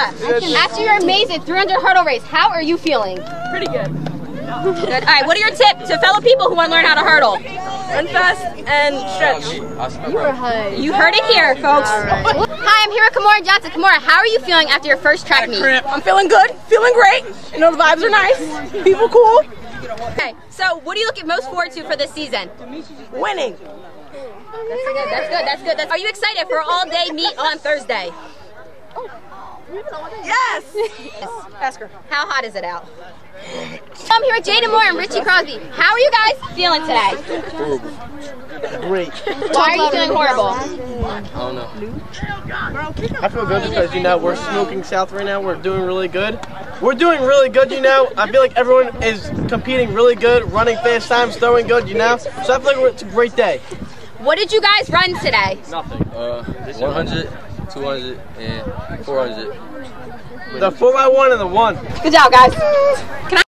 Ava, after your amazing 300 hurdle race, how are you feeling? Pretty good. Good. All right, what are your tips to fellow people who want to learn how to hurdle? Run fast and stretch. You heard it here, folks. Hi, I'm here with Kimora Johnson. Kimora, how are you feeling after your first track meet? I'm feeling good, feeling great. You know, the vibes are nice. People cool. Okay, so what do you look at most forward to for this season? Winning. That's good. That's good. That's good. That's, are you excited for all day meet on Thursday? Yes. Ask her. How hot is it out? I'm here with Jada Moore and Richie Crosby. How are you guys feeling today? Great. Why are you feeling horrible? I don't know. I feel good because you know we're smoking south right now. We're doing really good. We're doing really good, you know. I feel like everyone is competing really good, running fast times, throwing good, you know. So I feel like it's a great day. What did you guys run today? Nothing. Uh, 100, 200, and 400. The four by one and the one. Good job, guys. Can I